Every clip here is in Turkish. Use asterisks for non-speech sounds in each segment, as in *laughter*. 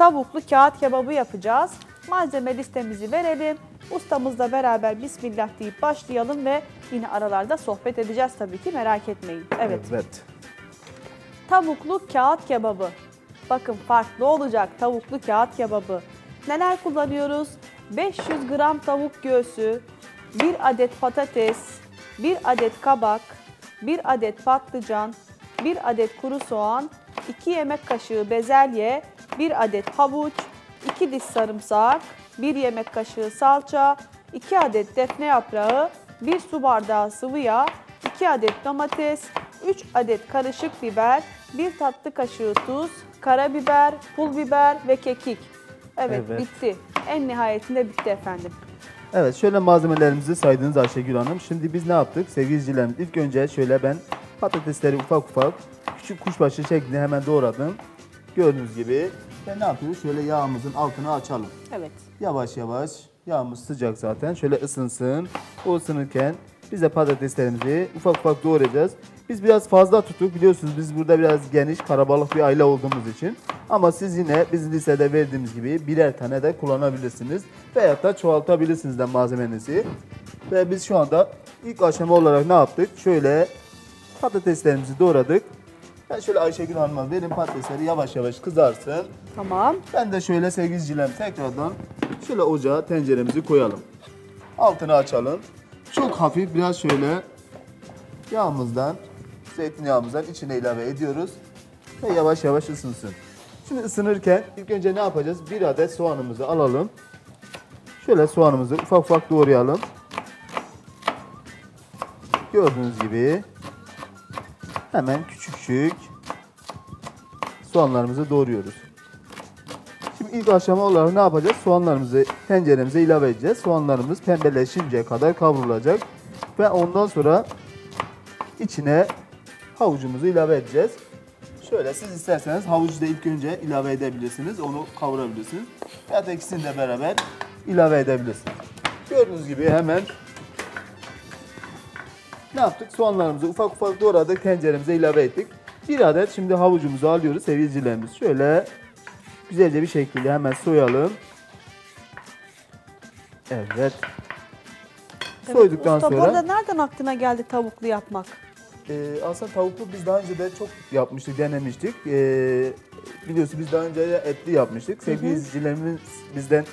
tavuklu kağıt kebabı yapacağız. Malzeme listemizi verelim. Ustamızla beraber Bismillah deyip başlayalım ve yine aralarda sohbet edeceğiz tabii ki merak etmeyin. Evet. Evet. Tavuklu kağıt kebabı. Bakın farklı olacak tavuklu kağıt kebabı. Neler kullanıyoruz? 500 gram tavuk göğsü, 1 adet patates, 1 adet kabak, 1 adet patlıcan, 1 adet kuru soğan, 2 yemek kaşığı bezelye, 1 adet havuç, 2 diş sarımsak, 1 yemek kaşığı salça, 2 adet defne yaprağı, 1 su bardağı sıvı yağ, 2 adet domates, 3 adet karışık biber, 1 tatlı kaşığı tuz, karabiber, pul biber ve kekik. Evet, Evet. bitti. En nihayetinde bitti efendim. Evet şöyle malzemelerimizi saydınız Ayşegül Hanım. Şimdi biz ne yaptık sevgili izleyicilerimiz? İlk önce şöyle ben patatesleri ufak ufak küçük kuşbaşı şeklinde hemen doğradım. Gördüğünüz gibi. Ve ne yapıyoruz? Şöyle yağımızın altını açalım. Evet. Yavaş yavaş yağımız sıcak zaten. Şöyle ısınsın. O ısınırken biz de patateslerimizi ufak ufak doğrayacağız. Biz biraz fazla tuttuk. Biliyorsunuz biz burada biraz geniş karabalık bir aile olduğumuz için. Ama siz yine biz lisede verdiğimiz gibi birer tane de kullanabilirsiniz. Veyahut da çoğaltabilirsiniz de malzemenizi. Ve biz şu anda ilk aşama olarak ne yaptık? Şöyle patateslerimizi doğradık. Ben şöyle Ayşegül Hanım'a verin patatesleri yavaş yavaş kızarsın. Tamam. Ben de şöyle sevgilicilerim tekrardan şöyle ocağa tenceremizi koyalım. Altını açalım. Çok hafif biraz şöyle yağımızdan, zeytinyağımızdan içine ilave ediyoruz. Ve yavaş yavaş ısınsın. Şimdi ısınırken ilk önce ne yapacağız? Bir adet soğanımızı alalım. Şöyle soğanımızı ufak ufak doğrayalım. Gördüğünüz gibi hemen küçük küçük soğanlarımızı doğruyoruz. Şimdi ilk aşama olarak ne yapacağız? Soğanlarımızı tenceremize ilave edeceğiz. Soğanlarımız pembeleşinceye kadar kavrulacak. Ve ondan sonra içine havucumuzu ilave edeceğiz. Şöyle siz isterseniz havucu da ilk önce ilave edebilirsiniz. Onu kavurabilirsiniz. Ya da ikisini de beraber ilave edebilirsiniz. Gördüğünüz gibi hemen ne yaptık? Soğanlarımızı ufak ufak doğradık. Tenceremize ilave ettik. Bir adet şimdi havucumuzu alıyoruz sevgilicilerimiz. Şöyle güzelce bir şekilde hemen soyalım. Evet. Soyduktan Usta, sonra arada nereden aklına geldi tavuklu yapmak? Ee, aslında tavuklu biz daha önce de çok yapmıştık, denemiştik. Ee, biliyorsunuz biz daha önce de etli yapmıştık. Sevgili izleyicilerimiz bizden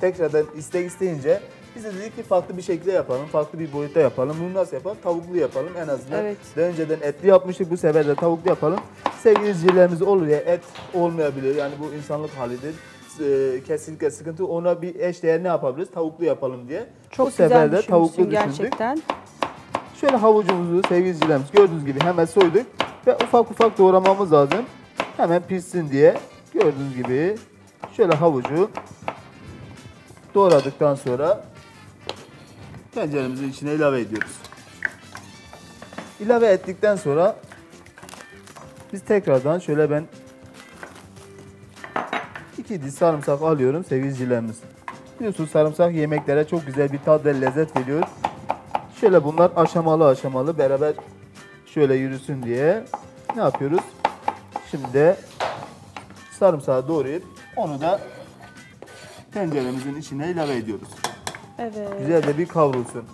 tekrardan istek isteyince biz de dedik ki farklı bir şekilde yapalım, farklı bir boyutta yapalım. Bunu nasıl yapalım? Tavuklu yapalım en azından. Evet. Daha önceden etli yapmıştık, bu sefer de tavuklu yapalım. Sevgili izleyicilerimiz olur ya et olmayabilir. Yani bu insanlık halidir. Ee, kesinlikle sıkıntı. Ona bir eş değer ne yapabiliriz? Tavuklu yapalım diye. Çok bu sefer güzel de tavuklu düşünmüşsün düşündük. gerçekten. Şöyle havucumuzu sevgili izleyicilerimiz gördüğünüz gibi hemen soyduk ve ufak ufak doğramamız lazım. Hemen pişsin diye gördüğünüz gibi şöyle havucu doğradıktan sonra tenceremizin içine ilave ediyoruz. İlave ettikten sonra biz tekrardan şöyle ben iki diş sarımsak alıyorum sevgili izleyicilerimiz. Biliyorsunuz sarımsak yemeklere çok güzel bir tat ve lezzet veriyor. Şöyle bunlar aşamalı aşamalı beraber şöyle yürüsün diye ne yapıyoruz? Şimdi sarımsağı doğrayıp onu da tenceremizin içine ilave ediyoruz. Evet. Güzel de bir kavrulsun.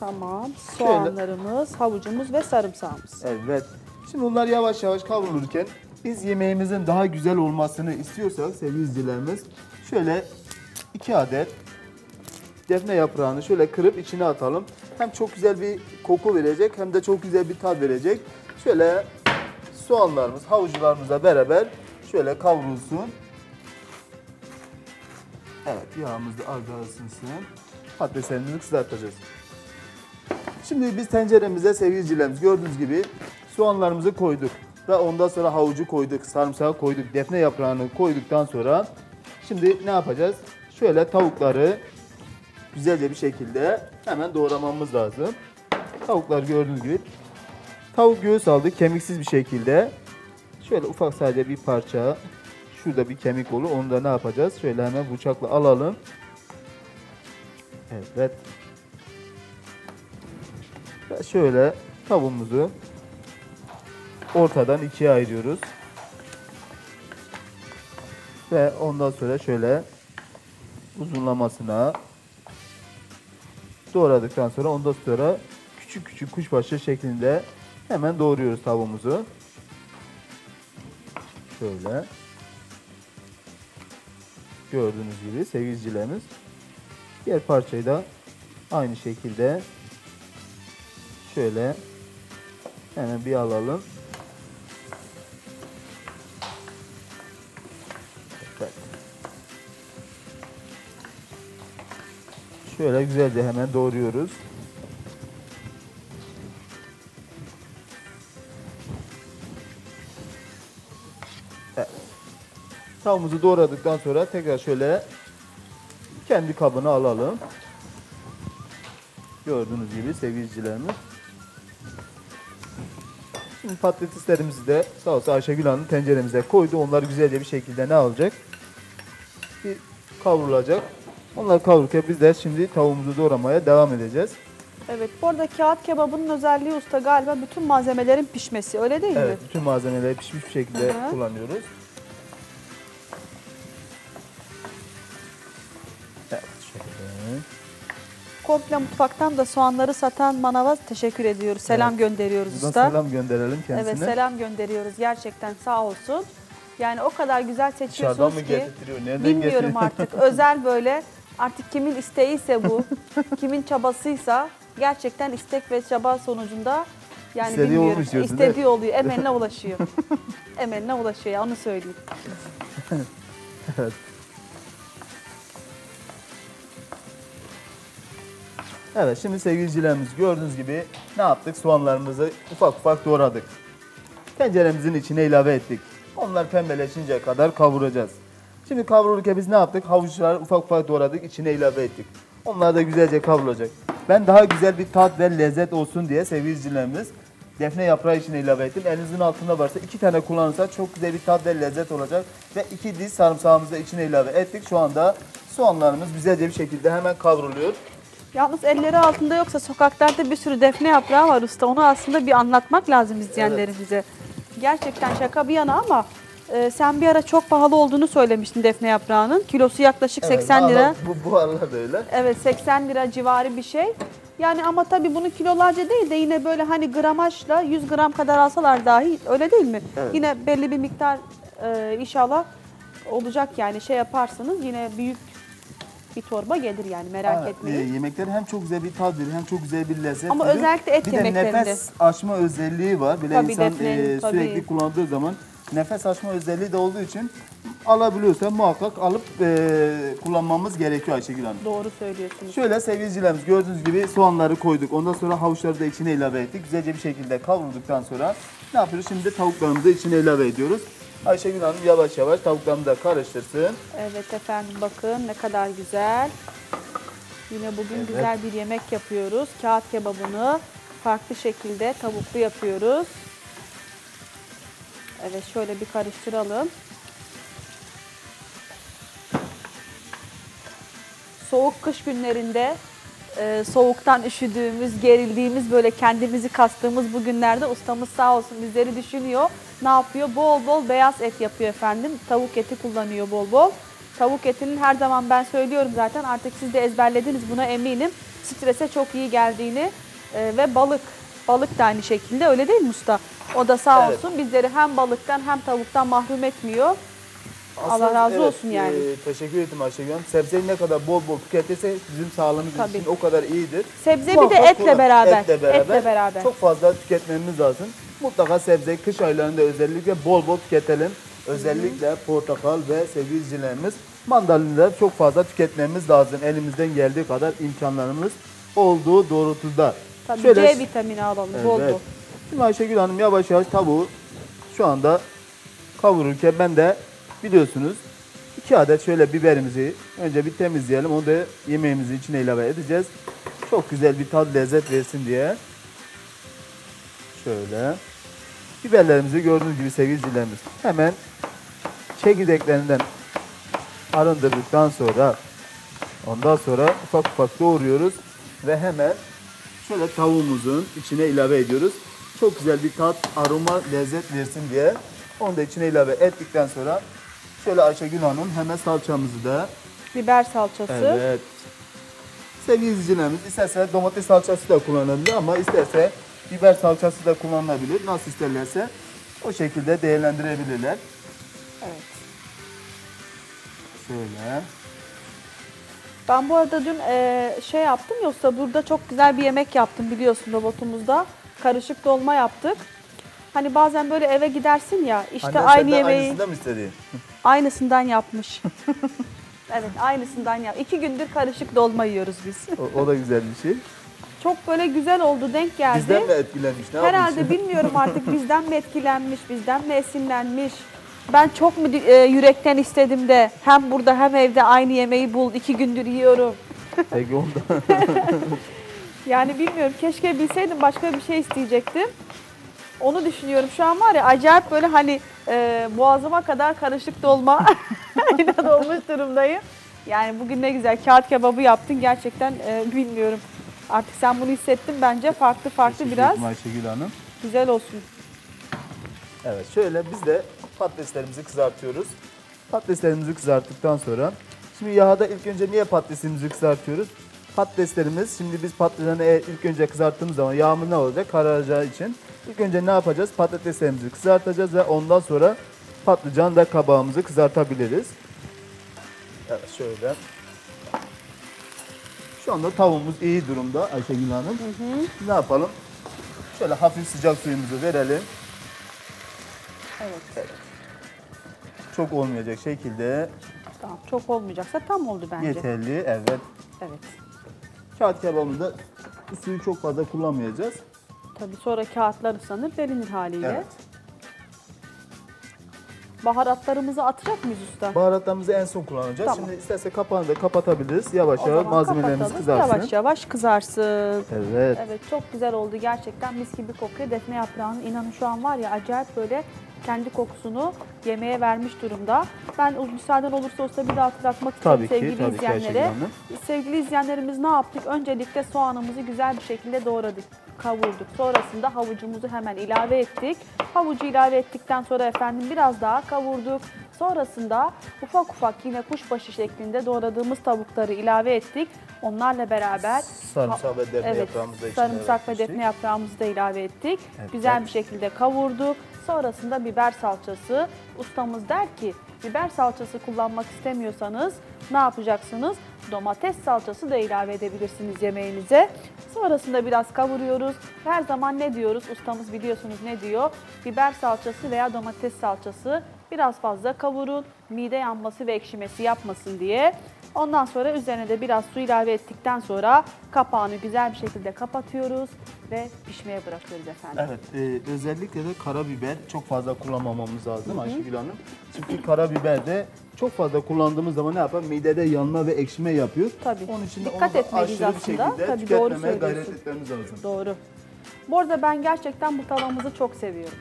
Tamam. Soğanlarımız, havucumuz ve sarımsağımız. Evet. Şimdi bunlar yavaş yavaş kavrulurken biz yemeğimizin daha güzel olmasını istiyorsak sevgili izleyicilerimiz şöyle iki adet defne yaprağını şöyle kırıp içine atalım. Hem çok güzel bir koku verecek hem de çok güzel bir tat verecek. Şöyle soğanlarımız, havuçlarımızla beraber şöyle kavrulsun. Evet yağımız da az daha ısınsın. Patateslerimizi kızartacağız. Şimdi biz tenceremize sevgili izleyicilerimiz gördüğünüz gibi soğanlarımızı koyduk. Ve ondan sonra havucu koyduk, sarımsağı koyduk, defne yaprağını koyduktan sonra şimdi ne yapacağız? Şöyle tavukları güzelce bir şekilde hemen doğramamız lazım. Tavuklar gördüğünüz gibi tavuk göğüs aldık kemiksiz bir şekilde. Şöyle ufak sadece bir parça şurada bir kemik olur. Onu da ne yapacağız? Şöyle hemen bıçakla alalım. Evet. Ve şöyle tavuğumuzu ortadan ikiye ayırıyoruz. Ve ondan sonra şöyle uzunlamasına doğradıktan sonra ondan sonra küçük küçük kuşbaşı şeklinde hemen doğruyoruz tavuğumuzu. Şöyle. Gördüğünüz gibi sevgilicilerimiz. Diğer parçayı da aynı şekilde şöyle hemen bir alalım. Şöyle güzelce hemen doğruyoruz. Evet. Tavuğumuzu doğradıktan sonra tekrar şöyle kendi kabına alalım. Gördüğünüz gibi sevgilicilerimiz. Şimdi patateslerimizi de sağ olsa Ayşegül Hanım tenceremize koydu. Onlar güzelce bir şekilde ne alacak? Bir kavrulacak. Onlar kavrulurken biz de şimdi tavuğumuzu doğramaya devam edeceğiz. Evet, bu arada kağıt kebabının özelliği usta galiba bütün malzemelerin pişmesi, öyle değil Evet, mi? bütün malzemeleri pişmiş bir şekilde Hı hı. kullanıyoruz. Komple mutfaktan da soğanları satan manava teşekkür ediyoruz. Selam Evet. gönderiyoruz Buradan usta. selam gönderelim kendisine. Evet, selam gönderiyoruz. Gerçekten sağ olsun. Yani o kadar güzel Dışarıdan seçiyorsunuz mı ki. Nereden Bilmiyorum getiriyor? artık. Özel böyle artık kimin isteğiyse bu, *laughs* kimin çabasıysa gerçekten istek ve çaba sonucunda yani İstediği bilmiyorum. olmuş diyorsun? İstediği oluyor. Emeline *laughs* ulaşıyor. Emeline ulaşıyor ya onu söyleyeyim. Evet şimdi sevgilicilerimiz gördüğünüz gibi ne yaptık? Soğanlarımızı ufak ufak doğradık. Tenceremizin içine ilave ettik. Onlar pembeleşinceye kadar kavuracağız. Şimdi kavrulurken biz ne yaptık? Havuçları ufak ufak doğradık, içine ilave ettik. Onlar da güzelce kavrulacak. Ben daha güzel bir tat ve lezzet olsun diye sevgilicilerimiz defne yaprağı içine ilave ettim. Elinizin altında varsa iki tane kullanırsa çok güzel bir tat ve lezzet olacak. Ve iki diş sarımsağımızı içine ilave ettik. Şu anda soğanlarımız güzelce bir şekilde hemen kavruluyor. Yalnız elleri altında yoksa sokaklarda bir sürü defne yaprağı var usta. Onu aslında bir anlatmak lazım izleyenlerimize. Gerçekten şaka bir yana ama e, sen bir ara çok pahalı olduğunu söylemiştin defne yaprağının. Kilosu yaklaşık Evet, 80 lira. Bu, bu aralar da öyle. Evet 80 lira civarı bir şey. Yani ama tabii bunu kilolarca değil de yine böyle hani gramajla 100 gram kadar alsalar dahi öyle değil mi? Evet. Yine belli bir miktar e, inşallah olacak yani şey yaparsınız yine büyük bir torba gelir yani merak Evet, etmeyin. e, yemekler hem çok güzel bir tat verir hem çok güzel bir lezzet Ama veriyor. özellikle et bir de yemeklerinde. nefes açma özelliği var. Bile Tabii, insan defnenin, e, tabii. sürekli kullandığı zaman nefes açma özelliği de olduğu için alabiliyorsa muhakkak alıp e, kullanmamız gerekiyor Ayşegül Hanım. Doğru söylüyorsunuz. Şöyle sevgilicilerimiz gördüğünüz gibi soğanları koyduk. Ondan sonra havuçları da içine ilave ettik. Güzelce bir şekilde kavrulduktan sonra ne yapıyoruz? Şimdi tavuklarımızı içine ilave ediyoruz. Ayşegül Hanım yavaş yavaş tavuklarını da karıştırsın. Evet efendim bakın ne kadar güzel. Yine bugün Evet. güzel bir yemek yapıyoruz. Kağıt kebabını farklı şekilde tavuklu yapıyoruz. Evet şöyle bir karıştıralım. Soğuk kış günlerinde e, soğuktan üşüdüğümüz, gerildiğimiz, böyle kendimizi kastığımız bu günlerde ustamız sağ olsun bizleri düşünüyor. Ne yapıyor? Bol bol beyaz et yapıyor efendim. Tavuk eti kullanıyor bol bol. Tavuk etinin her zaman ben söylüyorum zaten artık siz de ezberlediniz buna eminim. Strese çok iyi geldiğini e, ve balık. Balık da aynı şekilde öyle değil mi usta? O da sağ Evet. olsun bizleri hem balıktan hem tavuktan mahrum etmiyor. Allah razı evet, olsun yani. e, teşekkür ederim Ayşegül Hanım. Sebzeyi ne kadar bol bol tüketirse bizim sağlığımız Tabii. için o kadar iyidir. Sebze bir de etle beraber. Etle beraber. Etle beraber. Çok fazla tüketmemiz lazım. Mutlaka sebze kış aylarında özellikle bol bol tüketelim. Özellikle portakal ve sevgili izleyicilerimiz mandalina çok fazla tüketmemiz lazım. Elimizden geldiği kadar imkanlarımız olduğu doğrultuda. Tabii Şöyle- C vitamini alalım bol Evet. bol. Şimdi Ayşegül Hanım yavaş yavaş tavuğu şu anda kavururken ben de biliyorsunuz iki adet şöyle biberimizi önce bir temizleyelim. Onu da yemeğimizin içine ilave edeceğiz. Çok güzel bir tat lezzet versin diye. Şöyle. Biberlerimizi gördüğünüz gibi sevgili izleyicilerimiz hemen çekirdeklerinden arındırdıktan sonra ondan sonra ufak ufak doğruyoruz ve hemen şöyle tavuğumuzun içine ilave ediyoruz. Çok güzel bir tat, aroma, lezzet versin diye onu da içine ilave ettikten sonra Şöyle Ayşegül Hanım hemen salçamızı da Biber salçası. Evet. Sevgili izleyicilerimiz isterse domates salçası da kullanılabilir ama isterse biber salçası da kullanılabilir. Nasıl isterlerse o şekilde değerlendirebilirler. Evet. Şöyle. Ben bu arada dün e, şey yaptım yoksa burada çok güzel bir yemek yaptım biliyorsun robotumuzda. Karışık dolma yaptık. Hani bazen böyle eve gidersin ya işte Annen aynı yemeği Aynısını da mı istedi? aynısından yapmış. *laughs* evet aynısından yap. İki gündür karışık dolma yiyoruz biz. O, o da güzel bir şey. Çok böyle güzel oldu denk geldi. Bizden mi etkilenmiş? Ne Herhalde yapmış? bilmiyorum *laughs* artık bizden mi etkilenmiş, bizden mi esinlenmiş. Ben çok mu e, yürekten istedim de hem burada hem evde aynı yemeği bul iki gündür yiyorum. *laughs* Peki onda. Yani bilmiyorum keşke bilseydim başka bir şey isteyecektim. Onu düşünüyorum şu an var ya acayip böyle hani e, boğazıma kadar karışık dolma *laughs* inat olmuş durumdayım. Yani bugün ne güzel kağıt kebabı yaptın gerçekten e, bilmiyorum. Artık sen bunu hissettin bence farklı farklı Teşekkür biraz ederim Ayşegül Hanım. güzel olsun. Evet şöyle biz de patateslerimizi kızartıyoruz. Patateslerimizi kızarttıktan sonra şimdi yağda ilk önce niye patatesimizi kızartıyoruz? Patateslerimiz şimdi biz patlıcanı eğer ilk önce kızarttığımız zaman yağmur ne olacak? Kararacağı için ilk önce ne yapacağız? Patateslerimizi kızartacağız ve ondan sonra patlıcan ve kabağımızı kızartabiliriz. Evet şöyle. Şu anda tavuğumuz iyi durumda Ayşegül Hanım. Ne yapalım? Şöyle hafif sıcak suyumuzu verelim. Evet. Çok olmayacak şekilde Tamam çok olmayacaksa tam oldu bence. yeterli. Evet. Evet. Kağıt kebabımızda suyu çok fazla kullanmayacağız. Tabii sonra kağıtlar ıslanır verilir haliyle. Evet. Baharatlarımızı atacak mıyız usta? Baharatlarımızı en son kullanacağız. Tamam. Şimdi isterse kapağını da kapatabiliriz. Yavaş O yavaş malzemelerimiz kızarsın. Yavaş yavaş kızarsın. Evet. Evet çok güzel oldu gerçekten mis gibi kokuyor. Defne yaprağının inanın şu an var ya acayip böyle kendi kokusunu yemeğe vermiş durumda. Ben müsaaden olursa olsa bir daha hatırlatmak isterim Tabii ki, sevgili tabii ki izleyenlere. Hanım. Sevgili izleyenlerimiz ne yaptık? Öncelikle soğanımızı güzel bir şekilde doğradık, kavurduk. Sonrasında havucumuzu hemen ilave ettik. Havucu ilave ettikten sonra efendim biraz daha kavurduk. Sonrasında ufak ufak yine kuşbaşı şeklinde doğradığımız tavukları ilave ettik. Onlarla beraber Sarımsak ve defne evet, yaprağımızı da içine sarımsak ve vermiştik. defne yaprağımızı da ilave ettik. Evet. Güzel bir şekilde kavurduk. Sonrasında biber salçası. Ustamız der ki biber salçası kullanmak istemiyorsanız ne yapacaksınız? Domates salçası da ilave edebilirsiniz yemeğinize. Sonrasında biraz kavuruyoruz. Her zaman ne diyoruz? Ustamız biliyorsunuz ne diyor? Biber salçası veya domates salçası biraz fazla kavurun. Mide yanması ve ekşimesi yapmasın diye. Ondan sonra üzerine de biraz su ilave ettikten sonra kapağını güzel bir şekilde kapatıyoruz ve pişmeye bırakıyoruz efendim. Evet, e, özellikle de karabiber çok fazla kullanmamamız lazım Ayşegül Hanım. Çünkü karabiber de çok fazla kullandığımız zaman ne yapar? Midede yanma ve ekşime yapıyor. Tabii. Onun için de Dikkat onu da aşırı bir aslında. şekilde Tabii, doğru gayret etmemiz lazım. Doğru. Bu arada ben gerçekten bu tavamızı çok seviyorum.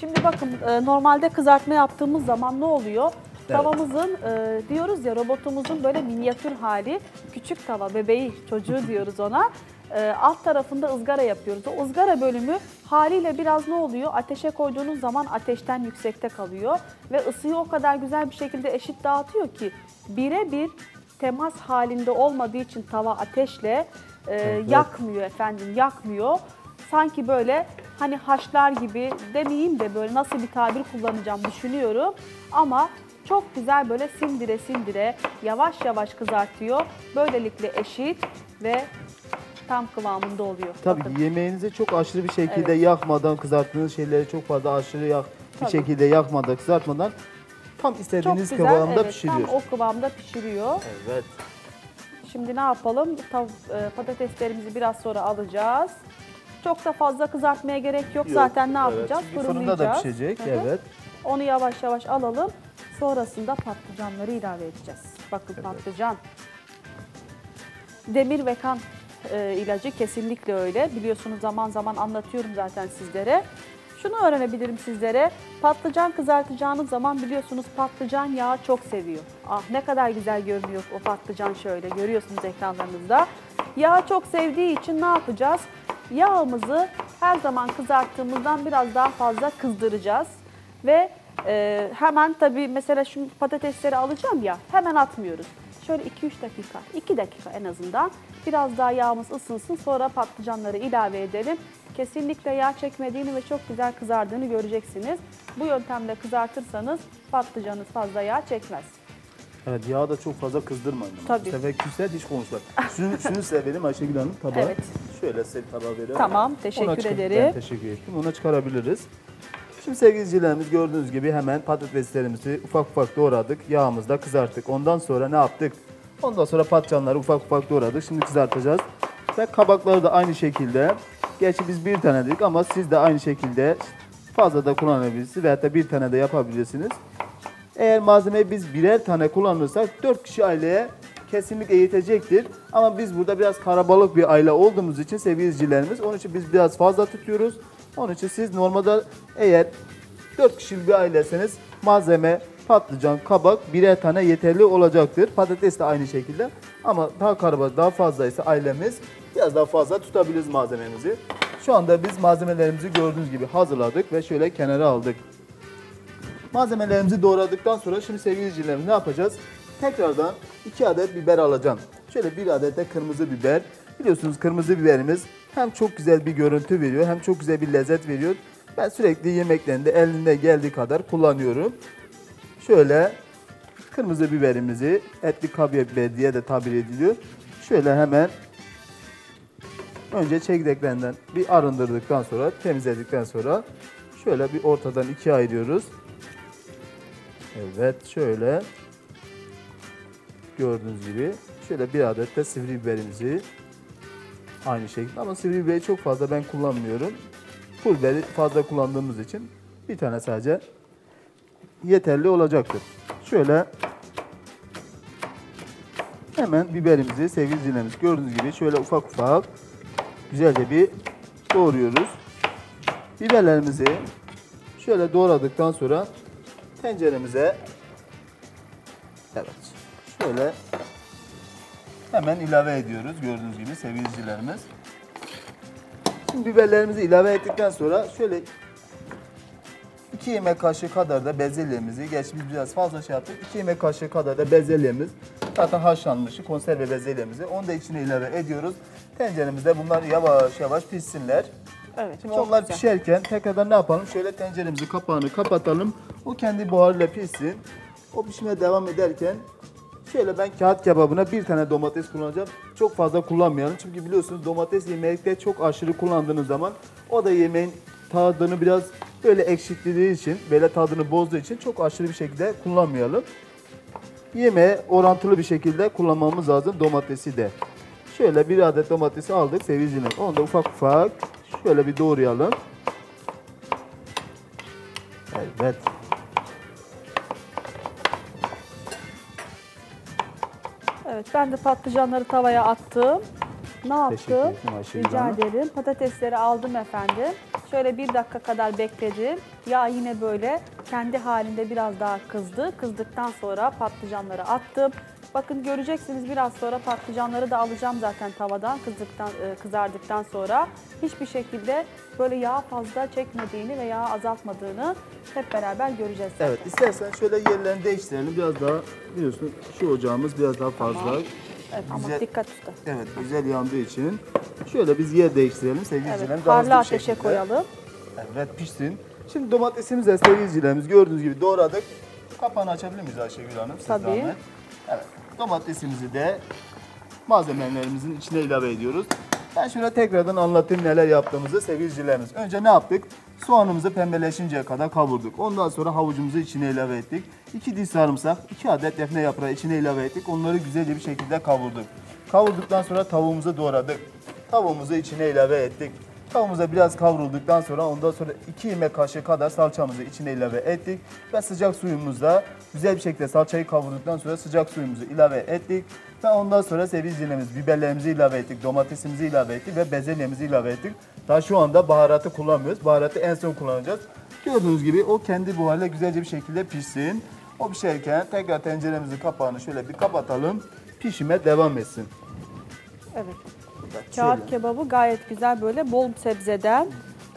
Şimdi bakın e, normalde kızartma yaptığımız zaman ne oluyor? Tavamızın e, diyoruz ya robotumuzun böyle minyatür hali küçük tava bebeği çocuğu diyoruz ona. E, alt tarafında ızgara yapıyoruz. O ızgara bölümü haliyle biraz ne oluyor? Ateşe koyduğunuz zaman ateşten yüksekte kalıyor ve ısıyı o kadar güzel bir şekilde eşit dağıtıyor ki birebir temas halinde olmadığı için tava ateşle e, Evet. yakmıyor efendim yakmıyor. Sanki böyle hani haşlar gibi demeyeyim de böyle nasıl bir tabir kullanacağım düşünüyorum. Ama çok güzel böyle sindire sindire yavaş yavaş kızartıyor. Böylelikle eşit ve tam kıvamında oluyor. Tabii Bakın. ki yemeğinizi çok aşırı bir şekilde Evet. yakmadan kızarttığınız şeyleri çok fazla aşırı yak bir Tabii. şekilde yakmadan kızartmadan tam çok istediğiniz güzel kıvamda evet, pişiriyor. tam o kıvamda pişiriyor. Evet. Şimdi ne yapalım? Tav- e, patateslerimizi biraz sonra alacağız. Çok da fazla kızartmaya gerek yok. Yok, Zaten ne evet. yapacağız? Fırında da pişecek. Hı hı. Evet. Onu yavaş yavaş alalım. Sonrasında patlıcanları ilave edeceğiz. Bakın patlıcan. Demir ve kan e, ilacı kesinlikle öyle. Biliyorsunuz zaman zaman anlatıyorum zaten sizlere. Şunu öğrenebilirim sizlere. Patlıcan kızartacağınız zaman biliyorsunuz patlıcan yağı çok seviyor. Ah ne kadar güzel görünüyor o patlıcan şöyle görüyorsunuz ekranlarınızda. Yağı çok sevdiği için ne yapacağız? Yağımızı her zaman kızarttığımızdan biraz daha fazla kızdıracağız. Ve Ee, hemen tabii mesela şu patatesleri alacağım ya hemen atmıyoruz. Şöyle 2-3 dakika, 2 dakika en azından. Biraz daha yağımız ısınsın sonra patlıcanları ilave edelim. Kesinlikle yağ çekmediğini ve çok güzel kızardığını göreceksiniz. Bu yöntemle kızartırsanız patlıcanınız fazla yağ çekmez. Evet yağı da çok fazla kızdırmayın. Tabii. Küsler hiç konuşlar. Şunu, şunu size vereyim Ayşegül Hanım tabağı. Evet. Şöyle size tabağı verelim. Tamam, Ona teşekkür çıkar- ederim. Ben teşekkür ettim. Ona çıkarabiliriz. Şimdi sevgili izleyicilerimiz gördüğünüz gibi hemen patateslerimizi ufak ufak doğradık. Yağımızda kızarttık. Ondan sonra ne yaptık? Ondan sonra patlıcanları ufak ufak doğradık. Şimdi kızartacağız. Ve kabakları da aynı şekilde. Gerçi biz bir tane dedik ama siz de aynı şekilde fazla da kullanabilirsiniz. Veyahut da bir tane de yapabilirsiniz. Eğer malzemeyi biz birer tane kullanırsak 4 kişi aileye kesinlikle yetecektir. Ama biz burada biraz karabalık bir aile olduğumuz için sevgili izleyicilerimiz onun için biz biraz fazla tutuyoruz. Onun için siz normalde eğer 4 kişilik bir aileseniz malzeme, patlıcan, kabak birer tane yeterli olacaktır. Patates de aynı şekilde. Ama daha karabalık, daha fazlaysa ailemiz biraz daha fazla tutabiliriz malzememizi. Şu anda biz malzemelerimizi gördüğünüz gibi hazırladık ve şöyle kenara aldık. Malzemelerimizi doğradıktan sonra şimdi sevgili izleyicilerimiz ne yapacağız? Tekrardan 2 adet biber alacağım. Şöyle bir adet de kırmızı biber. Biliyorsunuz kırmızı biberimiz hem çok güzel bir görüntü veriyor hem çok güzel bir lezzet veriyor. Ben sürekli yemeklerinde elinde geldiği kadar kullanıyorum. Şöyle kırmızı biberimizi etli kabya biber diye de tabir ediliyor. Şöyle hemen önce çekirdeklerinden bir arındırdıktan sonra temizledikten sonra şöyle bir ortadan ikiye ayırıyoruz. Evet şöyle gördüğünüz gibi şöyle bir adet de sivri biberimizi aynı şekilde ama sivri biberi çok fazla ben kullanmıyorum. Pul biberi fazla kullandığımız için bir tane sadece yeterli olacaktır. Şöyle hemen biberimizi sevgili izleyicilerimiz gördüğünüz gibi şöyle ufak ufak güzelce bir doğruyoruz. Biberlerimizi şöyle doğradıktan sonra tenceremize evet şöyle hemen ilave ediyoruz gördüğünüz gibi sevgili izleyicilerimiz. Şimdi biberlerimizi ilave ettikten sonra şöyle 2 yemek kaşığı kadar da bezelyemizi, gerçi biz biraz fazla şey yaptık. 2 yemek kaşığı kadar da bezelyemiz, zaten haşlanmış konserve bezelyemizi onu da içine ilave ediyoruz. Tenceremizde bunlar yavaş yavaş pişsinler. Evet, Şimdi onlar güzel. pişerken tekrardan ne yapalım? Şöyle tenceremizi kapağını kapatalım. O kendi buharıyla pişsin. O pişmeye devam ederken şöyle ben kağıt kebabına bir tane domates kullanacağım. Çok fazla kullanmayalım. Çünkü biliyorsunuz domates yemekte çok aşırı kullandığınız zaman o da yemeğin tadını biraz böyle ekşitlediği için, böyle tadını bozduğu için çok aşırı bir şekilde kullanmayalım. Yemeğe orantılı bir şekilde kullanmamız lazım domatesi de. Şöyle bir adet domatesi aldık sevgili. Onu da ufak ufak şöyle bir doğrayalım. Evet. Evet ben de patlıcanları tavaya attım. Ne Teşekkür yaptım? ederim Ayşegül Rica Hanım. ederim. Patatesleri aldım efendim. Şöyle bir dakika kadar bekledim. Yağ yine böyle kendi halinde biraz daha kızdı. Kızdıktan sonra patlıcanları attım. Bakın göreceksiniz biraz sonra patlıcanları da alacağım zaten tavadan kızdıktan, e, kızardıktan sonra. Hiçbir şekilde böyle yağ fazla çekmediğini veya azaltmadığını hep beraber göreceğiz zaten. Evet istersen şöyle yerlerini değiştirelim. Biraz daha biliyorsun şu ocağımız biraz daha fazla. Tamam. Evet, ama Güzel. dikkat usta. Evet güzel yandığı için. Şöyle biz yer değiştirelim sevgili Evet, izleyicilerim. Daha hızlı harlı ateşe şekilde. koyalım. Evet pişsin. Şimdi domatesimizi de sevgili izleyicilerimiz gördüğünüz gibi doğradık. Kapağını açabilir miyiz Ayşegül Hanım? Siz Tabii. zahmet. Evet. Domatesimizi de malzemelerimizin içine ilave ediyoruz. Ben şöyle tekrardan anlatayım neler yaptığımızı sevgili izleyicilerimiz. Önce ne yaptık? Soğanımızı pembeleşinceye kadar kavurduk. Ondan sonra havucumuzu içine ilave ettik. 2 diş sarımsak, 2 adet defne yaprağı içine ilave ettik. Onları güzelce bir şekilde kavurduk. Kavurduktan sonra tavuğumuzu doğradık. Tavuğumuzu içine ilave ettik. Tavuğumuza biraz kavrulduktan sonra ondan sonra 2 yemek kaşığı kadar salçamızı içine ilave ettik. Ve sıcak suyumuzda güzel bir şekilde salçayı kavurduktan sonra sıcak suyumuzu ilave ettik. Ve ondan sonra sevgili izleyicilerimiz biberlerimizi ilave ettik, domatesimizi ilave ettik ve bezelyemizi ilave ettik. Daha şu anda baharatı kullanmıyoruz. Baharatı en son kullanacağız. Gördüğünüz gibi o kendi buharıyla güzelce bir şekilde pişsin. O pişerken tekrar tenceremizin kapağını şöyle bir kapatalım. Pişime devam etsin. Evet. Şöyle. Kağıt kebabı gayet güzel böyle bol sebzeden,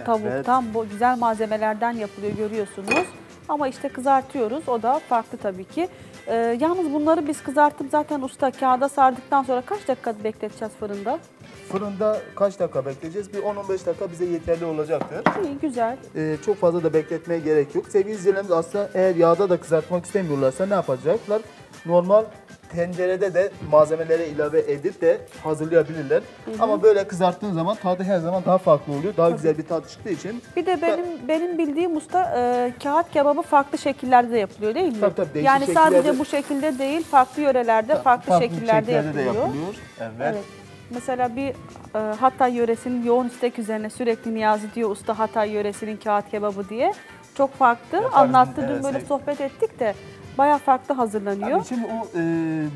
tavuktan, bu güzel malzemelerden yapılıyor görüyorsunuz. Ama işte kızartıyoruz. O da farklı tabii ki. Ee, yalnız bunları biz kızartıp zaten usta kağıda sardıktan sonra kaç dakika bekleteceğiz fırında? Fırında kaç dakika bekleyeceğiz? Bir 10-15 dakika bize yeterli olacaktır. İyi, güzel. Ee, çok fazla da bekletmeye gerek yok. Sevgili izleyicilerimiz aslında eğer yağda da kızartmak istemiyorlarsa ne yapacaklar? Normal tencerede de malzemeleri ilave edip de hazırlayabilirler. Ama böyle kızarttığın zaman tadı her zaman daha farklı oluyor. Daha güzel bir tat çıktığı için Bir de benim benim bildiğim usta e, kağıt kebabı farklı şekillerde de yapılıyor değil mi? Tabii, tabii, değişik yani sadece şekillerde- bu şekilde değil, farklı yörelerde farklı, şekillerde şekillerde yapılıyor. de yapılıyor. Evet. Evet. Mesela bir e, Hatay yöresinin yoğun istek üzerine sürekli Niyazi diyor usta Hatay yöresinin kağıt kebabı diye. Çok farklı Yaparız, anlattı. Dün evet, böyle sev- sohbet ettik de baya farklı hazırlanıyor. Abi şimdi o e,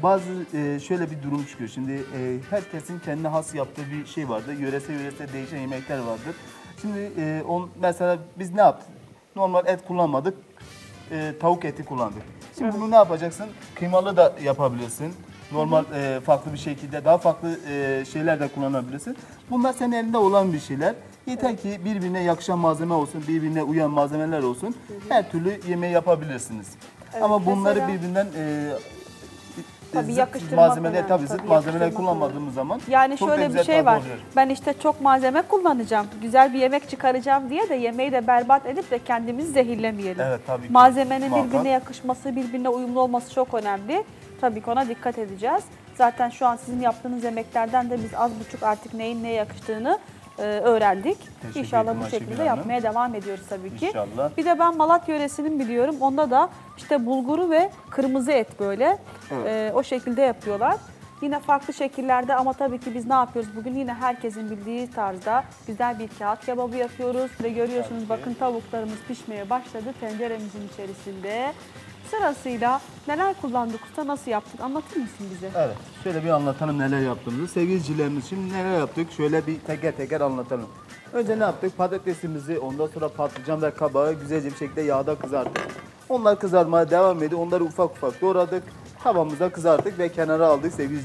bazı e, şöyle bir durum çıkıyor. Şimdi e, herkesin kendine has yaptığı bir şey vardır. Yörese yörese değişen yemekler vardır. Şimdi e, on, mesela biz ne yaptık? Normal et kullanmadık. e, tavuk eti kullandık. Şimdi bunu ne yapacaksın? Kıymalı da yapabilirsin. Normal e, farklı bir şekilde daha farklı e, şeyler de kullanabilirsin. Bunlar senin elinde olan bir şeyler. Yeter ki birbirine yakışan malzeme olsun, birbirine uyan malzemeler olsun. Her türlü yemeği yapabilirsiniz. Ama bunları mesela- birbirinden e, Tabii zıt yakıştırmak malzemeler önemli, tabii zıt tabii malzemeler yakıştırmak kullanmadığımız zaman Yani çok da şöyle bir güzel şey tadı var. oluyor. Ben işte çok malzeme kullanacağım. Güzel bir yemek çıkaracağım diye de yemeği de berbat edip de kendimizi zehirlemeyelim. Evet, tabii ki. Malzemenin Muhakkak. birbirine yakışması, birbirine uyumlu olması çok önemli. Tabii ki ona dikkat edeceğiz. Zaten şu an sizin yaptığınız yemeklerden de biz az buçuk artık neyin neye yakıştığını e, öğrendik. Teşekkür İnşallah bu şekilde Hanım. yapmaya devam ediyoruz tabii ki. İnşallah. Bir de ben Malatya yöresinin biliyorum. Onda da işte bulguru ve kırmızı et böyle Evet. e, o şekilde yapıyorlar. Yine farklı şekillerde ama tabii ki biz ne yapıyoruz bugün? Yine herkesin bildiği tarzda güzel bir kağıt kebabı yapıyoruz. Ve görüyorsunuz bakın tavuklarımız pişmeye başladı tenceremizin içerisinde. Sırasıyla neler kullandık usta nasıl yaptık anlatır mısın bize? Evet. Şöyle bir anlatalım neler yaptığımızı. Sevgili izleyicilerimiz şimdi neler yaptık? Şöyle bir teker teker anlatalım. Önce ne yaptık? Patatesimizi, ondan sonra patlıcan ve kabağı güzelce bir şekilde yağda kızarttık. Onlar kızarmaya devam ediyor. Onları ufak ufak doğradık. Tavamıza kızarttık ve kenara aldık sevgili.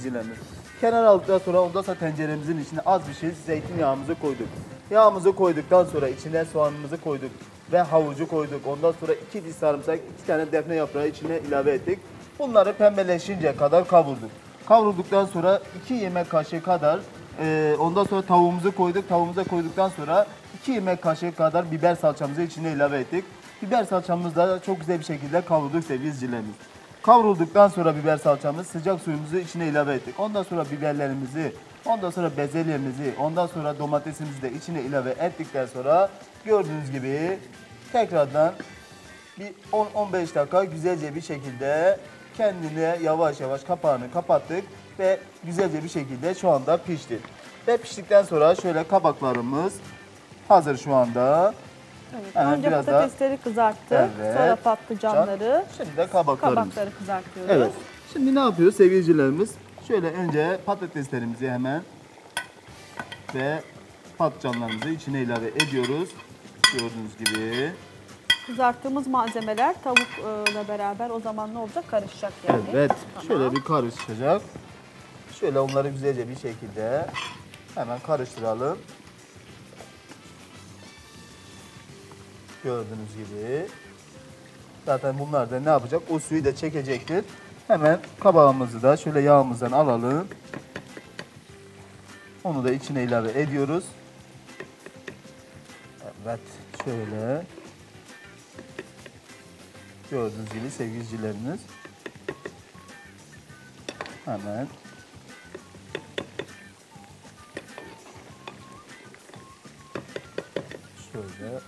Kenara aldıktan sonra ondan sonra tenceremizin içine az bir şey zeytinyağımızı koyduk. Yağımızı koyduktan sonra içine soğanımızı koyduk ve havucu koyduk. Ondan sonra iki diş sarımsak, iki tane defne yaprağı içine ilave ettik. Bunları pembeleşinceye kadar kavurduk. Kavrulduktan sonra 2 yemek kaşığı kadar e, ondan sonra tavuğumuzu koyduk. Tavuğumuza koyduktan sonra 2 yemek kaşığı kadar biber salçamızı içine ilave ettik. Biber salçamızı da çok güzel bir şekilde kavurduk sevgili izleyicilerimiz. Kavrulduktan sonra biber salçamız sıcak suyumuzu içine ilave ettik. Ondan sonra biberlerimizi, ondan sonra bezelyemizi, ondan sonra domatesimizi de içine ilave ettikten sonra gördüğünüz gibi tekrardan bir 10-15 dakika güzelce bir şekilde kendine yavaş yavaş kapağını kapattık ve güzelce bir şekilde şu anda pişti. Ve piştikten sonra şöyle kabaklarımız hazır şu anda. Evet, Hemen önce biraz daha- patatesleri kızarttık, Evet. sonra patlıcanları, Şimdi de kabaklarımız. kabakları kızartıyoruz. Evet. Şimdi ne yapıyor sevgilicilerimiz? Şöyle önce patateslerimizi hemen ve patlıcanlarımızı içine ilave ediyoruz. Gördüğünüz gibi. Kızarttığımız malzemeler tavukla beraber o zaman ne olacak? Karışacak yani. Evet. Tamam. Şöyle bir karışacak. Şöyle onları güzelce bir şekilde hemen karıştıralım. Gördüğünüz gibi. Zaten bunlar da ne yapacak? O suyu da çekecektir. Hemen kabağımızı da şöyle yağımızdan alalım. Onu da içine ilave ediyoruz. Evet. Şöyle. Gördüğünüz gibi sevgili izleyicilerimiz. Hemen. Şöyle.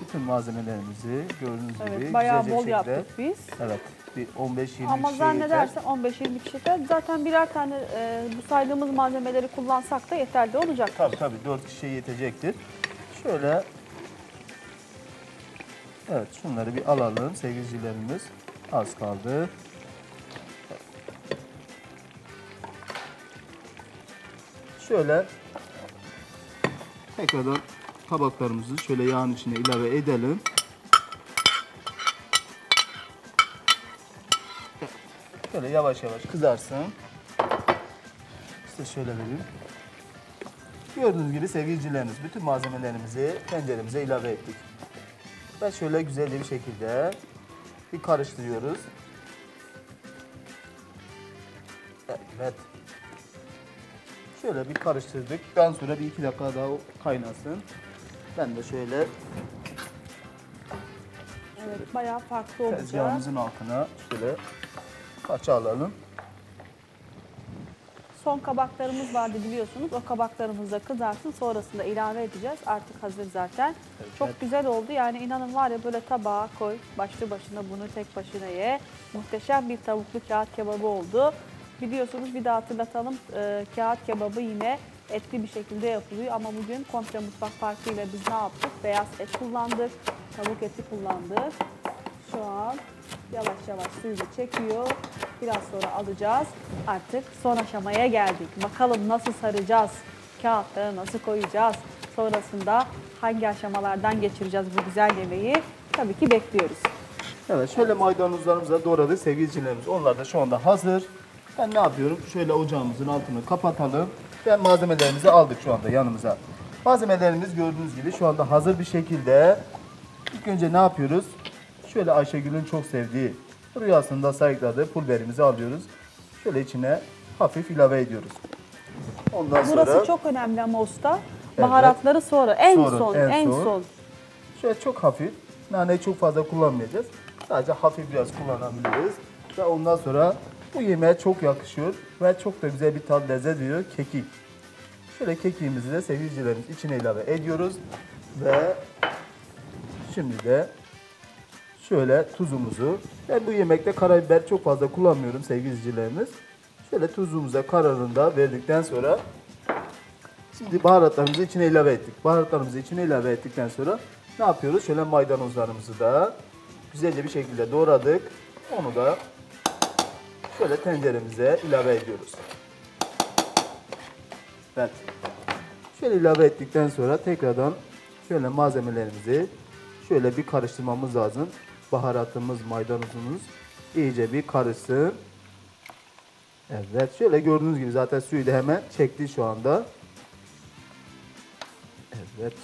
Bütün malzemelerimizi gördüğünüz gibi Evet, bayağı güzelce bol şekilde- yaptık biz. Evet. Bir 15-20 Ama kişiye yeter. zannedersem 15-20 kişi yeter. Zaten birer tane e, bu saydığımız malzemeleri kullansak da yeterli olacak. Tabii tabii 4 kişiye yetecektir. Şöyle Evet şunları bir alalım sevgilicilerimiz. Az kaldı. Şöyle tekrardan tabaklarımızı şöyle yağın içine ilave edelim. Şöyle yavaş yavaş kızarsın. Size şöyle vereyim. Gördüğünüz gibi sevgilicilerimiz bütün malzemelerimizi tenceremize ilave ettik. Ve şöyle güzelce bir şekilde bir karıştırıyoruz. Evet. Şöyle bir karıştırdık. Ben sonra bir iki dakika daha kaynasın. Ben de şöyle Evet, bayağı farklı olacak. tezgahımızın altına şöyle kaça alalım. Son kabaklarımız vardı biliyorsunuz. O kabaklarımız da kızarsın. Sonrasında ilave edeceğiz. Artık hazır zaten. Evet. Çok güzel oldu. Yani inanın var ya böyle tabağa koy. Başlı başına bunu tek başına ye. Muhteşem bir tavuklu kağıt kebabı oldu. Biliyorsunuz bir daha hatırlatalım. Ee, kağıt kebabı yine etli bir şekilde yapılıyor. Ama bugün komple mutfak farkıyla biz ne yaptık? Beyaz et kullandık. Tavuk eti kullandık. Şu an yavaş yavaş suyunu çekiyor. Biraz sonra alacağız. Artık son aşamaya geldik. Bakalım nasıl saracağız? Kağıtları nasıl koyacağız? Sonrasında hangi aşamalardan geçireceğiz bu güzel yemeği? Tabii ki bekliyoruz. Evet şöyle maydanozlarımızı da doğradık sevgili izleyicilerimiz. Onlar da şu anda hazır. Ben ne yapıyorum? Şöyle ocağımızın altını kapatalım. Ve malzemelerimizi aldık şu anda yanımıza. Malzemelerimiz gördüğünüz gibi şu anda hazır bir şekilde. İlk önce ne yapıyoruz? Şöyle Ayşegül'ün çok sevdiği, rüyasında sayıkladığı pul biberimizi alıyoruz. Şöyle içine hafif ilave ediyoruz. Ondan sonra Burası çok önemli ama usta. Baharatları sonra, en Sonra, son, en en son. son. Şöyle çok hafif, naneyi çok fazla kullanmayacağız. Sadece hafif biraz kullanabiliriz. Ve ondan sonra bu yemeğe çok yakışıyor ve çok da güzel bir tat lezzet veriyor kekik. Şöyle kekiğimizi de sevgilicilerimiz içine ilave ediyoruz. Ve şimdi de şöyle tuzumuzu, ben bu yemekte karabiber çok fazla kullanmıyorum sevgili izleyicilerimiz. Şöyle tuzumuzu da kararında verdikten sonra Şimdi baharatlarımızı içine ilave ettik. Baharatlarımızı içine ilave ettikten sonra ne yapıyoruz? Şöyle maydanozlarımızı da güzelce bir şekilde doğradık. Onu da şöyle tenceremize ilave ediyoruz. Evet. Şöyle ilave ettikten sonra tekrardan şöyle malzemelerimizi şöyle bir karıştırmamız lazım. Baharatımız, maydanozumuz iyice bir karışsın. Evet, şöyle gördüğünüz gibi zaten suyu da hemen çekti şu anda. Evet.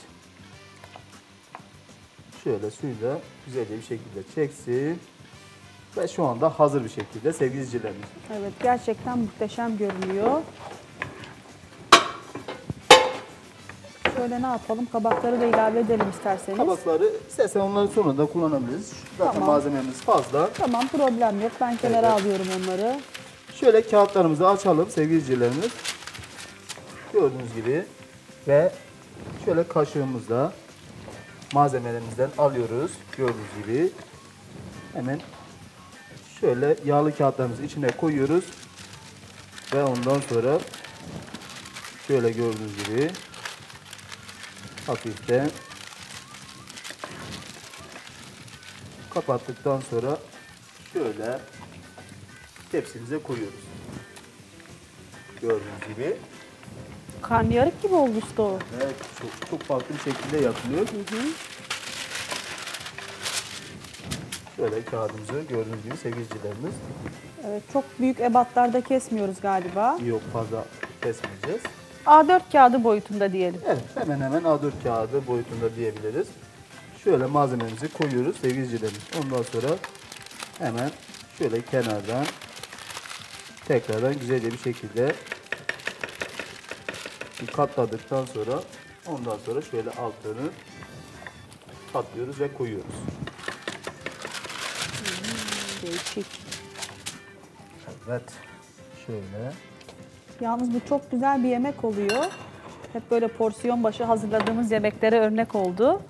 Şöyle suyu da güzelce bir şekilde çeksin. Ve şu anda hazır bir şekilde sevgili izleyicilerimiz. Evet, gerçekten muhteşem görünüyor. Şöyle ne yapalım? Kabakları da ilave edelim isterseniz. Kabakları istersen onları sonra da kullanabiliriz. Zaten Tamam. malzememiz fazla. Tamam, problem yok. Ben kenara Evet. alıyorum onları. Şöyle kağıtlarımızı açalım sevgili izleyicilerimiz. Gördüğünüz gibi ve şöyle kaşığımızla malzemelerimizden alıyoruz. Gördüğünüz gibi hemen şöyle yağlı kağıtlarımızı içine koyuyoruz. Ve ondan sonra şöyle gördüğünüz gibi hafiften kapattıktan sonra şöyle tepsimize koyuyoruz. Gördüğünüz gibi. Karnıyarık gibi oldu usta o. Evet, çok, çok farklı bir şekilde yapılıyor. Şöyle kağıdımızı gördüğünüz gibi sevgilicilerimiz Evet, çok büyük ebatlarda kesmiyoruz galiba. yok fazla kesmeyeceğiz. A4 kağıdı boyutunda diyelim. Evet hemen hemen A4 kağıdı boyutunda diyebiliriz. Şöyle malzememizi koyuyoruz sevgilicilerimiz. Ondan sonra hemen şöyle kenardan tekrardan güzelce bir şekilde katladıktan sonra ondan sonra şöyle altını katlıyoruz ve koyuyoruz. Değişik. Evet. Şöyle. Yalnız bu çok güzel bir yemek oluyor. Hep böyle porsiyon başı hazırladığımız yemeklere örnek oldu.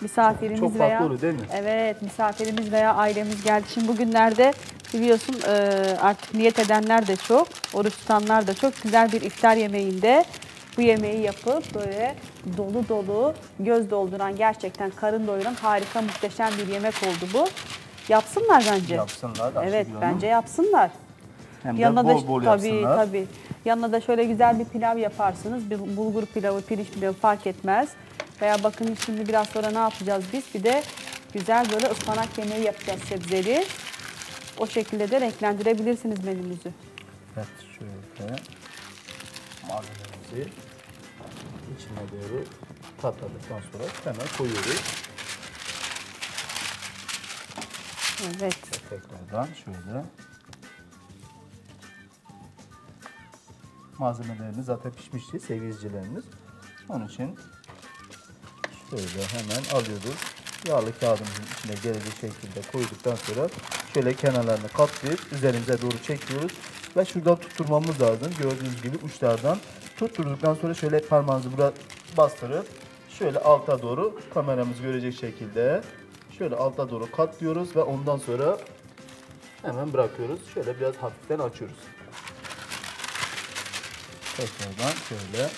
Misafirimiz Çok farklı veya oluyor değil mi? Evet, misafirimiz veya ailemiz geldi. Şimdi bugünlerde biliyorsun e, artık niyet edenler de çok, oruç tutanlar da çok güzel bir iftar yemeğinde bu yemeği yapıp böyle dolu dolu, göz dolduran, gerçekten karın doyuran harika, muhteşem bir yemek oldu bu. Yapsınlar bence. Yapsınlar. Evet, bence yapsınlar. Hem Yanına bol bol tabii yapsınlar. tabii. Yanına da şöyle güzel bir pilav yaparsınız. Bir bulgur pilavı, pirinç pilavı fark etmez. Veya bakın şimdi biraz sonra ne yapacağız biz? Bir de güzel böyle ıspanak yemeği yapacağız sebzeli. O şekilde de renklendirebilirsiniz menümüzü. Evet şöyle malzemelerimizi içine doğru katladıktan sonra hemen koyuyoruz. Evet. Tekrardan şöyle. Malzemelerimiz zaten pişmişti sevgili izleyicilerimiz. Onun için şöyle hemen alıyoruz. Yağlı kağıdımızın içine gelecek şekilde koyduktan sonra şöyle kenarlarını katlayıp üzerimize doğru çekiyoruz. Ve şuradan tutturmamız lazım. Gördüğünüz gibi uçlardan tutturduktan sonra şöyle parmağınızı buraya bastırıp şöyle alta doğru kameramız görecek şekilde şöyle alta doğru katlıyoruz ve ondan sonra hemen bırakıyoruz. Şöyle biraz hafiften açıyoruz. Tekrardan şöyle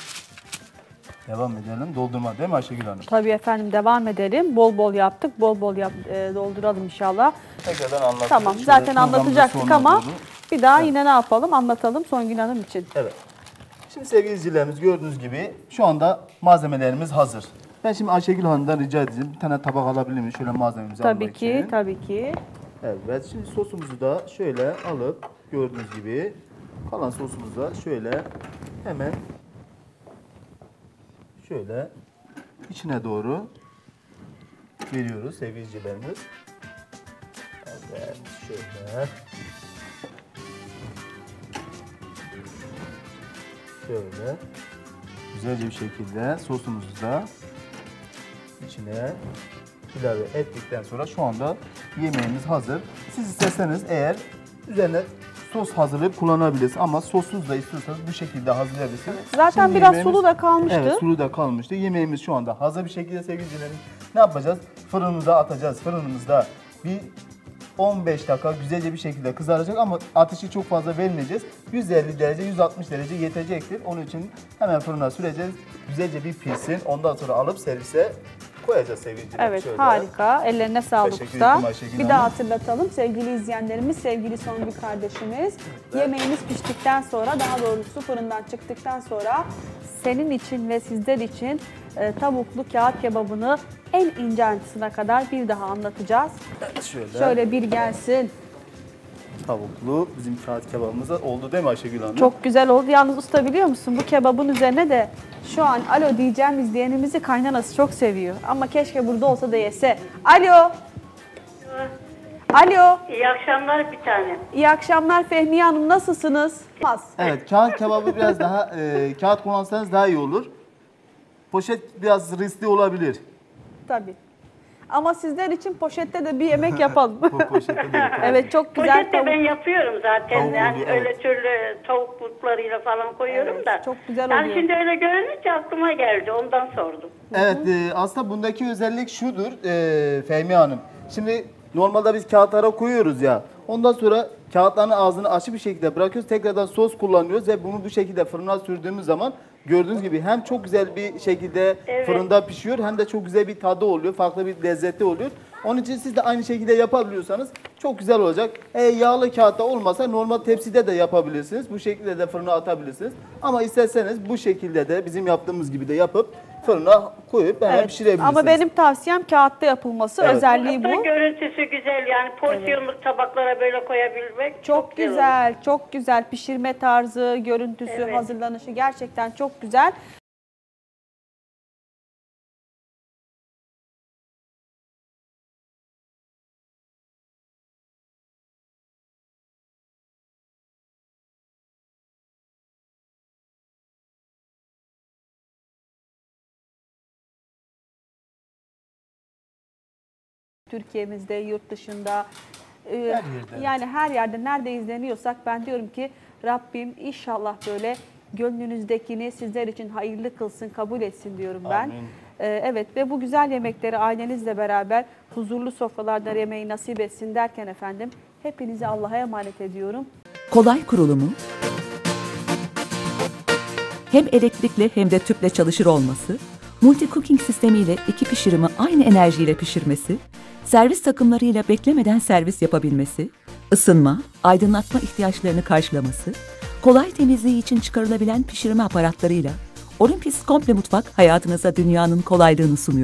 devam edelim. Doldurma değil mi Ayşegül Hanım? Tabii efendim devam edelim. Bol bol yaptık. Bol bol yap, e, dolduralım inşallah. Tekrardan anlatayım. Tamam Şöyle zaten anlatacaktık ama doğru. bir daha Evet. yine ne yapalım anlatalım Songül Hanım için. Evet. Şimdi sevgili izleyicilerimiz gördüğünüz gibi şu anda malzemelerimiz hazır. Ben şimdi Ayşegül Hanım'dan rica edeceğim. Bir tane tabak alabilir miyim? Şöyle malzememizi Tabii almak ki, için. tabii ki. Evet. Şimdi sosumuzu da şöyle alıp gördüğünüz gibi kalan sosumuzu da şöyle hemen şöyle içine doğru veriyoruz sevgili izleyicilerimiz. Evet. Şöyle. Şöyle. Güzelce bir şekilde sosumuzu da içine ilave ettikten sonra şu anda yemeğimiz hazır. Siz isterseniz eğer üzerine sos hazırlayıp kullanabilirsiniz ama sossuz da istiyorsanız bu şekilde hazırlayabilirsiniz. Zaten Şimdi biraz yemeğimiz- sulu da kalmıştı. Evet sulu da kalmıştı. Yemeğimiz şu anda hazır bir şekilde sevgili izleyicilerim. Ne yapacağız? Fırınımıza atacağız. Fırınımızda bir 15 dakika güzelce bir şekilde kızaracak ama ateşi çok fazla vermeyeceğiz. 150 derece, 160 derece yetecektir. Onun için hemen fırına süreceğiz. Güzelce bir pişsin. Ondan sonra alıp servise koyacağız sevgili. Evet Şöyle. harika. Ellerine sağlık Teşekkür usta. ederim Ayşegül Bir daha hatırlatalım sevgili izleyenlerimiz, sevgili Songül kardeşimiz. Yemeğimiz piştikten sonra daha doğrusu fırından çıktıktan sonra senin için ve sizler için e, tavuklu kağıt kebabını en ince ayrıntısına kadar bir daha anlatacağız. Şöyle, Şöyle bir gelsin. Tavuklu bizim kağıt kebabımız da oldu değil mi Ayşegül Hanım? Çok güzel oldu. Yalnız usta biliyor musun bu kebabın üzerine de şu an alo diyeceğim izleyenimizi kaynanası çok seviyor. Ama keşke burada olsa da yese. Alo. Alo. İyi akşamlar bir tane. İyi akşamlar Fehmiye Hanım nasılsınız? Evet, kağıt kebabı biraz daha e, kağıt kullansanız daha iyi olur. Poşet biraz riskli olabilir. Tabii. Ama sizler için poşette de bir yemek yapalım. *laughs* Bu poşette de yapalım. evet çok güzel Poşette tavuk. ben yapıyorum zaten. Tavuk yani oluyor, öyle evet. türlü tavuk butlarıyla falan koyuyorum Evet, da. çok güzel yani oluyor. şimdi öyle görününce aklıma geldi. Ondan sordum. Evet, e, aslında bundaki özellik şudur e, Fehmi Hanım. Şimdi normalde biz kağıtlara koyuyoruz ya. Ondan sonra kağıtların ağzını açık bir şekilde bırakıyoruz. Tekrardan sos kullanıyoruz ve bunu bu şekilde fırına sürdüğümüz zaman gördüğünüz gibi hem çok güzel bir şekilde Evet. fırında pişiyor hem de çok güzel bir tadı oluyor. Farklı bir lezzeti oluyor. Onun için siz de aynı şekilde yapabiliyorsanız çok güzel olacak. E, yağlı kağıtta olmasa normal tepside de yapabilirsiniz. Bu şekilde de fırına atabilirsiniz. Ama isterseniz bu şekilde de bizim yaptığımız gibi de yapıp fırına koyup hemen Evet. pişirebilirsiniz. Ama benim tavsiyem kağıtta yapılması. Evet. Özelliği bu. görüntüsü güzel yani porsiyonluk tabaklara böyle koyabilmek Çok güzel. güzel, çok güzel pişirme tarzı, görüntüsü, Evet. hazırlanışı gerçekten çok güzel. Türkiye'mizde, yurt dışında e, yerde, yani her yerde nerede izleniyorsak ben diyorum ki Rabbim inşallah böyle gönlünüzdekini sizler için hayırlı kılsın, kabul etsin diyorum ben. Amin. E, evet ve bu güzel yemekleri ailenizle beraber huzurlu sofralarda yemeği nasip etsin derken efendim hepinizi Allah'a emanet ediyorum. Kolay kurulumu, hem elektrikli hem de tüple çalışır olması, multi cooking sistemiyle iki pişirimi aynı enerjiyle pişirmesi, servis takımlarıyla beklemeden servis yapabilmesi, ısınma, aydınlatma ihtiyaçlarını karşılaması, kolay temizliği için çıkarılabilen pişirme aparatlarıyla Olympus Komple Mutfak hayatınıza dünyanın kolaylığını sunuyor.